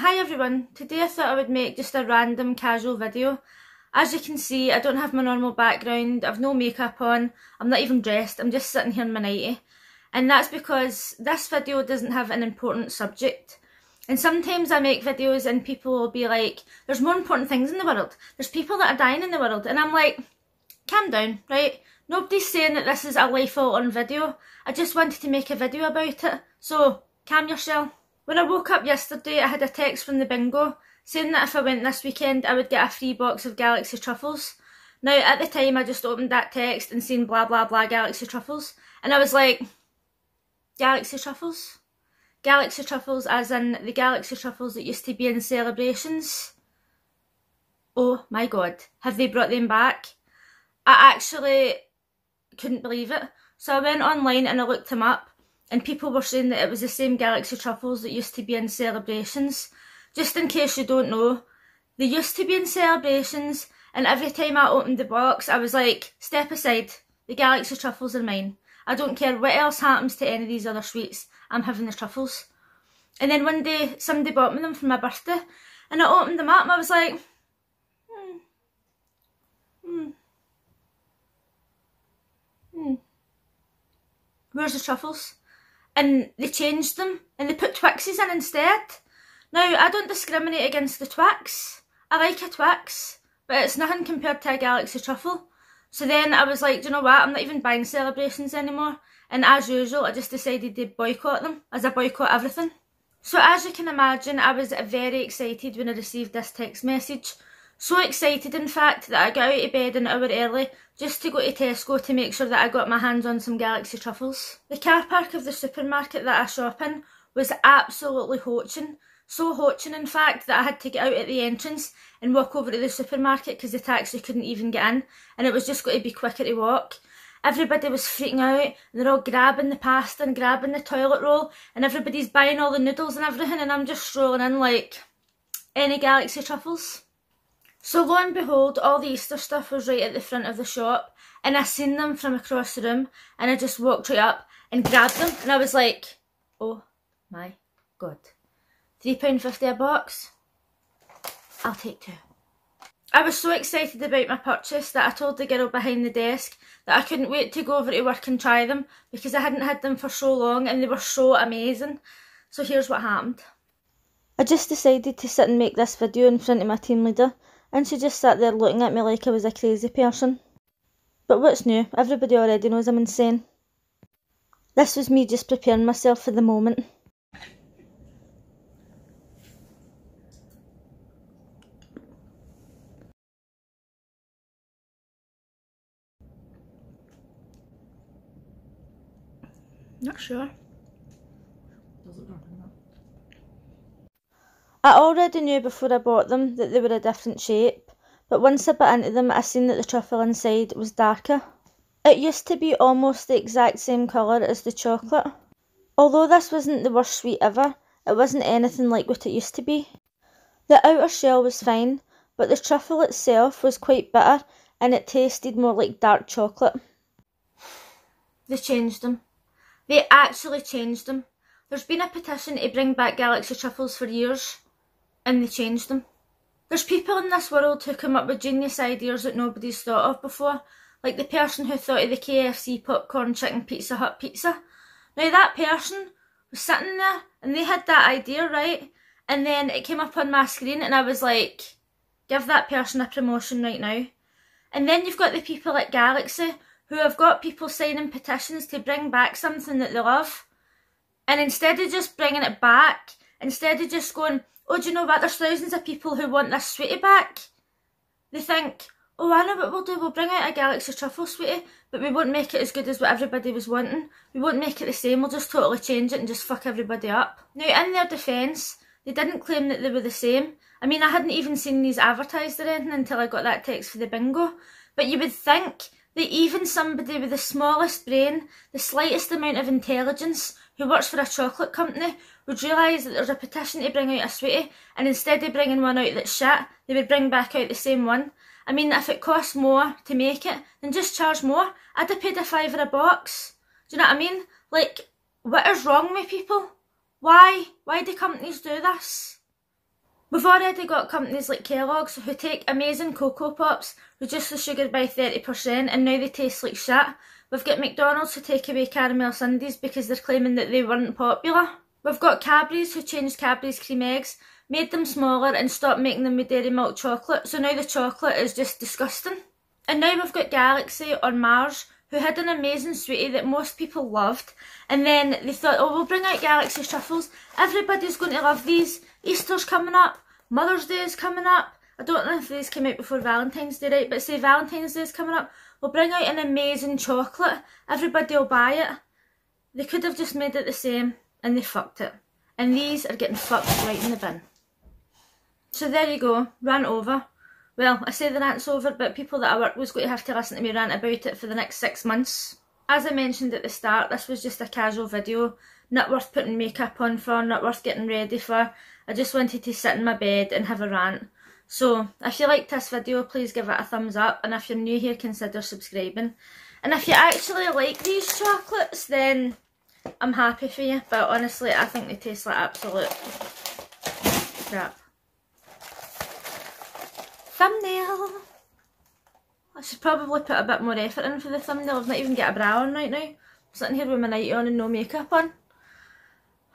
Hi everyone, today I thought I would make just a random casual video. As you can see, I don't have my normal background, I've no makeup on, I'm not even dressed, I'm just sitting here in my nightie. And that's because this video doesn't have an important subject. And sometimes I make videos and people will be like, there's more important things in the world, there's people that are dying in the world. And I'm like, calm down, right? Nobody's saying that this is a life altering video, I just wanted to make a video about it. So, calm yourself. When I woke up yesterday, I had a text from the bingo saying that if I went this weekend, I would get a free box of Galaxy Truffles. Now, at the time, I just opened that text and seen blah blah blah Galaxy Truffles, and I was like, Galaxy Truffles? Galaxy Truffles, as in the Galaxy Truffles that used to be in celebrations. Oh my god, have they brought them back? I actually couldn't believe it. So I went online and I looked them up, and people were saying that it was the same Galaxy Truffles that used to be in celebrations. Just in case you don't know, they used to be in celebrations, and every time I opened the box, I was like, step aside, the Galaxy Truffles are mine. I don't care what else happens to any of these other sweets, I'm having the truffles. And then one day, somebody bought me them for my birthday, and I opened them up and I was like, hmm, hmm, hmm. Where's the truffles? And they changed them and they put Twixes in instead. Now, I don't discriminate against the Twix. I like a Twix, but it's nothing compared to a Galaxy Truffle. So then I was like, do you know what, I'm not even buying celebrations anymore. And as usual, I just decided to boycott them, as I boycott everything. So as you can imagine, I was very excited when I received this text message. So excited, in fact, that I got out of bed an hour early just to go to Tesco to make sure that I got my hands on some Galaxy Truffles. The car park of the supermarket that I shop in was absolutely hoaching. So hoaching, in fact, that I had to get out at the entrance and walk over to the supermarket because the taxi couldn't even get in and it was just going to be quicker to walk. Everybody was freaking out and they're all grabbing the pasta and grabbing the toilet roll and everybody's buying all the noodles and everything and I'm just strolling in like any Galaxy Truffles. So lo and behold, all the Easter stuff was right at the front of the shop and I seen them from across the room and I just walked right up and grabbed them and I was like, oh my god. £3.50 a box? I'll take two. I was so excited about my purchase that I told the girl behind the desk that I couldn't wait to go over to work and try them because I hadn't had them for so long and they were so amazing. So here's what happened. I just decided to sit and make this video in front of my team leader and she just sat there looking at me like I was a crazy person. But what's new? Everybody already knows I'm insane. This was me just preparing myself for the moment. Not sure. I already knew before I bought them that they were a different shape, but once I bit into them I seen that the truffle inside was darker. It used to be almost the exact same colour as the chocolate. Although this wasn't the worst sweet ever, it wasn't anything like what it used to be. The outer shell was fine, but the truffle itself was quite bitter and it tasted more like dark chocolate. They changed them. They actually changed them. There's been a petition to bring back Galaxy Truffles for years and they changed them. There's people in this world who come up with genius ideas that nobody's thought of before, like the person who thought of the KFC popcorn chicken pizza hut pizza. Now that person was sitting there and they had that idea, right? And then it came up on my screen and I was like, give that person a promotion right now. And then you've got the people at Galaxy who have got people signing petitions to bring back something that they love. And instead of just bringing it back, instead of just going, oh, do you know what? There's thousands of people who want this sweetie back. They think, oh, I know what we'll do. We'll bring out a Galaxy Truffle sweetie, but we won't make it as good as what everybody was wanting. We won't make it the same. We'll just totally change it and just fuck everybody up. Now, in their defence, they didn't claim that they were the same. I mean, I hadn't even seen these advertised or anything until I got that text for the bingo. But you would think that even somebody with the smallest brain, the slightest amount of intelligence, who works for a chocolate company, would realise that there's a petition to bring out a sweetie, and instead of bringing one out that's shit, they would bring back out the same one. I mean, if it costs more to make it, then just charge more. I'd have paid a fiver a box. Do you know what I mean? Like, what is wrong with people? Why? Why do companies do this? We've already got companies like Kellogg's who take amazing Cocoa Pops, reduce the sugar by 30% and now they taste like shit. We've got McDonald's who take away caramel sundaes because they're claiming that they weren't popular. We've got Cadbury's who changed Cadbury's cream eggs, made them smaller and stopped making them with dairy milk chocolate, so now the chocolate is just disgusting. And now we've got Galaxy on Mars who had an amazing sweetie that most people loved. And then they thought, oh we'll bring out Galaxy Truffles, everybody's going to love these, Easter's coming up, Mother's Day is coming up, I don't know if these came out before Valentine's Day right, but say Valentine's Day is coming up, We'll bring out an amazing chocolate. Everybody will buy it. They could have just made it the same and they fucked it. And these are getting fucked right in the bin. So there you go, rant over. Well, I say the rant's over, but people that I work with going to have to listen to me rant about it for the next six months. As I mentioned at the start, this was just a casual video, not worth putting makeup on for, not worth getting ready for. I just wanted to sit in my bed and have a rant. So if you liked this video, please give it a thumbs up. And if you're new here, consider subscribing. And if you actually like these chocolates, then I'm happy for you. But honestly, I think they taste like absolute crap. Thumbnail. I should probably put a bit more effort in for the thumbnail. I've not even got a bra on right now. I'm sitting here with my nightie on and no makeup on.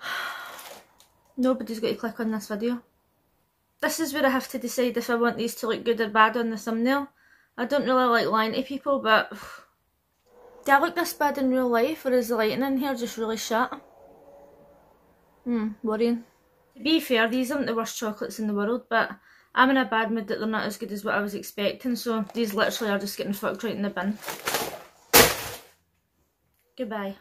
Nobody's got to click on this video. This is where I have to decide if I want these to look good or bad on the thumbnail. I don't really like lying to people, but... Do I look this bad in real life, or is the lighting in here just really shit? Hmm, worrying. To be fair, these aren't the worst chocolates in the world, but I'm in a bad mood that they're not as good as what I was expecting, so these literally are just getting fucked right in the bin. Goodbye.